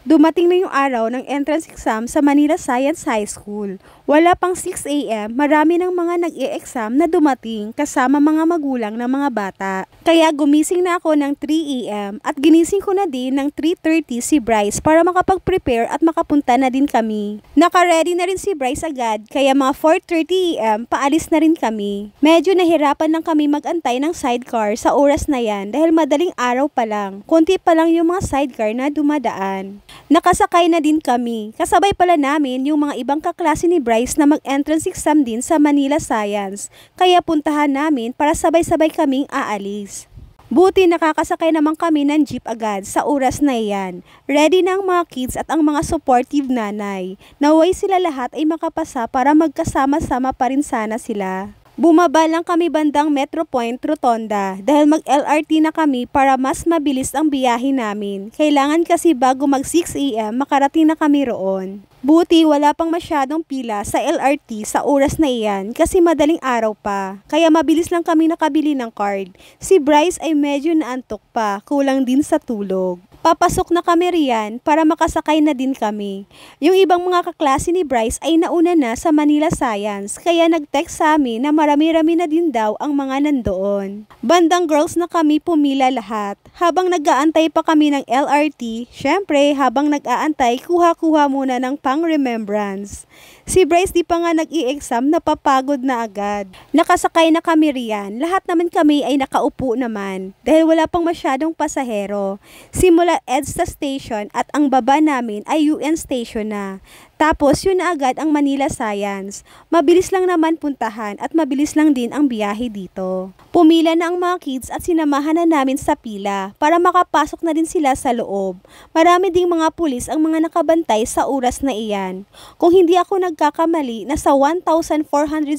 Dumating na yung araw ng entrance exam sa Manila Science High School. Wala pang 6 a.m., marami ng mga nag exam na dumating kasama mga magulang ng mga bata. Kaya gumising na ako ng 3 a.m. at ginising ko na din ng 3.30 si Bryce para makapag-prepare at makapunta na din kami. Naka-ready na rin si Bryce agad kaya mga 4.30 a.m. paalis na rin kami. Medyo nahirapan lang kami magantay ng sidecar sa oras na yan dahil madaling araw pa lang. Kunti pa lang yung mga sidecar na dumadaan. Nakasakay na din kami. Kasabay pala namin yung mga ibang kaklase ni Bryce na mag-entrance exam din sa Manila Science. Kaya puntahan namin para sabay-sabay kaming aalis. Buti nakakasakay naman kami ng jeep agad sa oras na iyan. Ready na ang mga kids at ang mga supportive nanay. Naway sila lahat ay makapasa para magkasama-sama pa rin sana sila. Bumaba lang kami bandang Metro Point Rotonda dahil mag-LRT na kami para mas mabilis ang biyahe namin. Kailangan kasi bago mag 6am makarating na kami roon. Buti wala pang masyadong pila sa LRT sa oras na iyan kasi madaling araw pa. Kaya mabilis lang kami nakabili ng card. Si Bryce ay medyo naantok pa, kulang din sa tulog. Papasok na kami riyan para makasakay na din kami. Yung ibang mga kaklase ni Bryce ay nauna na sa Manila Science kaya nag-text sa amin na marami-rami na din daw ang mga nandoon. Bandang girls na kami pumila lahat. Habang nag-aantay pa kami ng LRT, syempre habang nag-aantay kuha-kuha muna ng pang-remembrance. Si Bryce di pa nga nag-i-exam napapagod na agad. Nakasakay na kami riyan. Lahat naman kami ay nakaupo naman dahil wala pang masyadong pasahero. Simula mula EDSA station at ang baba namin ay UN station na. Tapos yun na agad ang Manila Science. Mabilis lang naman puntahan at mabilis lang din ang biyahe dito. Pumila na ang mga kids at sinamahan na namin sa pila para makapasok na din sila sa loob. Marami ding mga pulis ang mga nakabantay sa oras na iyan. Kung hindi ako nagkakamali, nasa 1,400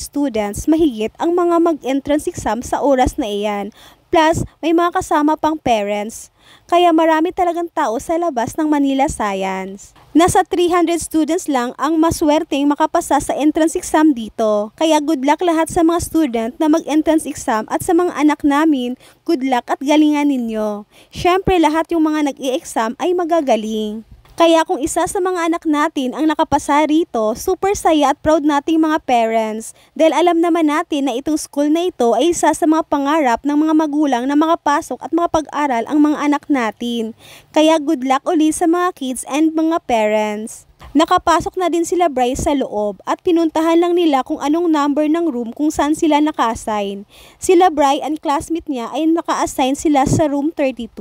students mahigit ang mga mag-entrance exam sa oras na iyan. Plus, may mga kasama pang parents. Kaya marami talagang tao sa labas ng Manila Science. Nasa 300 students lang ang maswerteng makapasa sa entrance exam dito. Kaya good luck lahat sa mga student na mag-entrance exam at sa mga anak namin, good luck at galingan ninyo. Siyempre lahat yung mga nag-i-exam ay magagaling. Kaya kung isa sa mga anak natin ang nakapasa rito, super saya at proud nating mga parents dahil alam naman natin na itong school na ito ay isa sa mga pangarap ng mga magulang na makapasok at makapag-aral ang mga anak natin. Kaya good luck uli sa mga kids and mga parents. Nakapasok na din sila Bryce sa loob at pinuntahan lang nila kung anong number ng room kung saan sila naka-assign. Sila Bry and classmate niya ay naka-assign sila sa room 32.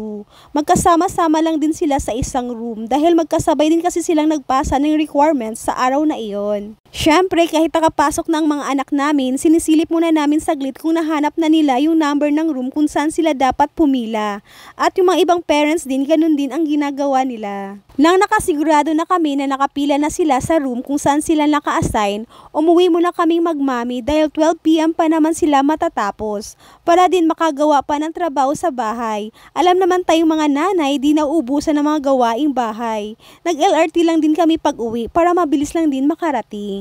Magkasama-sama lang din sila sa isang room dahil magkasabay din kasi silang nagpasa ng requirements sa araw na iyon. Siyempre, kahit nakapasok ng mga anak namin, sinisilip muna namin saglit kung nahanap na nila yung number ng room kung saan sila dapat pumila. At yung mga ibang parents din, ganun din ang ginagawa nila. Nang nakasigurado na kami na nakapila na sila sa room kung saan sila naka-assign, umuwi muna kaming magmami dahil 12pm pa naman sila matatapos. Para din makagawa pa ng trabaho sa bahay. Alam naman tayong mga nanay, di nauubusan ng mga gawaing bahay. Nag-LRT lang din kami pag-uwi para mabilis lang din makarating.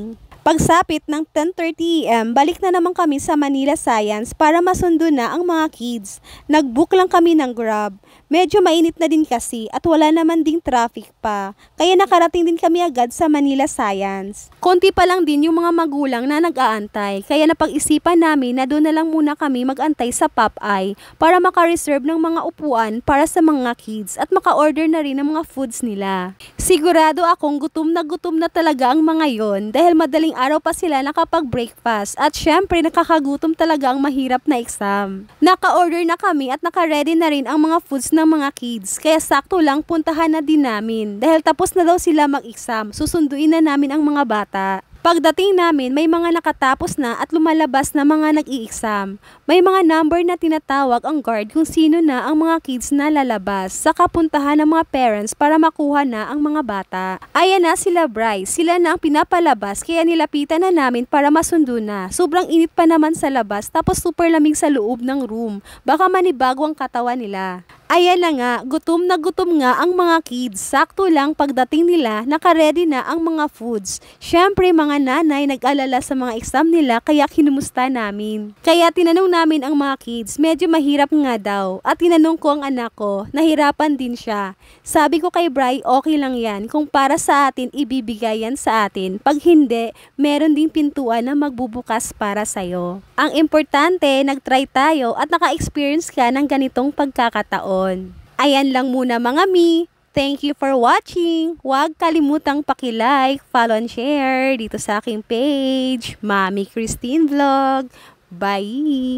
Pagsapit ng 10.30am, balik na naman kami sa Manila Science para masundo na ang mga kids. Nag-book lang kami ng Grab. Medyo mainit na din kasi at wala naman ding traffic pa. Kaya nakarating din kami agad sa Manila Science. Konti pa lang din yung mga magulang na nag-aantay. Kaya napag-isipan namin na doon na lang muna kami mag-antay sa Popeye para maka-reserve ng mga upuan para sa mga kids at maka-order na rin ng mga foods nila. Sigurado akong gutom na gutom na talaga ang mga yon dahil madaling araw pa sila nakapag-breakfast at syempre nakakagutom talaga ang mahirap na exam. Naka-order na kami at naka-ready na rin ang mga foods ng mga kids kaya sakto lang puntahan na din namin dahil tapos na daw sila mag-exam susunduin na namin ang mga bata. Pagdating namin, may mga nakatapos na at lumalabas na mga nag-i-exam. May mga number na tinatawag ang guard kung sino na ang mga kids na lalabas sa kapuntahan ng mga parents para makuha na ang mga bata. Ayan na sila Bryce, sila na ang pinapalabas kaya nilapitan na namin para masundo na. Sobrang init pa naman sa labas tapos super lamig sa loob ng room. Baka manibago ang katawan nila. Ayan na nga, gutom na gutom nga ang mga kids. Sakto lang pagdating nila, nakaredy na ang mga foods. Siyempre, mga nanay nag-alala sa mga exam nila kaya kinumusta namin. Kaya tinanong namin ang mga kids, medyo mahirap nga daw. At tinanong ko ang anak ko, nahirapan din siya. Sabi ko kay Bri, okay lang yan. Kung para sa atin, ibibigay yan sa atin. Pag hindi, meron ding pintuan na magbubukas para sa'yo. Ang importante, nag-try tayo at naka-experience ka ng ganitong pagkakataon doon. Ayan lang muna mga mi. Thank you for watching. Huwag kalimutang paki-like, follow and share dito sa aking page, Mami Christine Vlog. Bye!